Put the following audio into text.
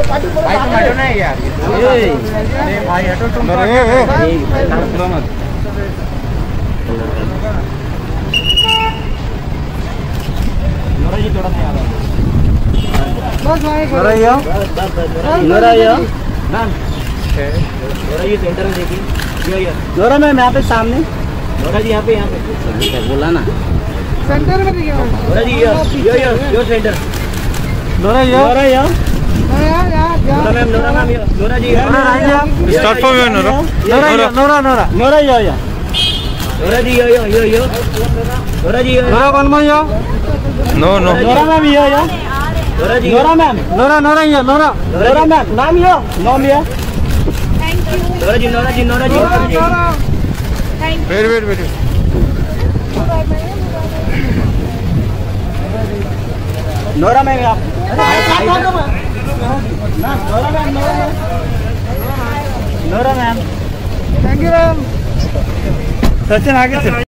भाई तुम हटो ना यार ए भाई हटो तुम तो हटो मत नोरा जी थोड़ा सा याद Nora yo Nora yo ma'am Nora ji centre में देखिए यो यो नोरा मैम यहाँ पे सामने नोरा जी यहाँ पे यहाँ पे बोला ना सेंटर में दिखे Nora ji yo yo yo yo centre Nora yo Nora yo यहाँ Nora ma'am Nora ma'am Nora ji yo Start from where, Nora? Nora Nora Nora Nora yo yo Nora ji yo yo yo yo Nora ji yo yo Nora कौन में yo No, no. Nora ma'am yo yo Nora ji Nora ma'am Nora Nora yo Nora Nora ma'am नाम यो नाम yo Nora ji Nora ji Nora ji Wait, wait, wait. Nora ma'am आप Nora ma'am Nora ma'am thank you ma'am Sachin आगे चल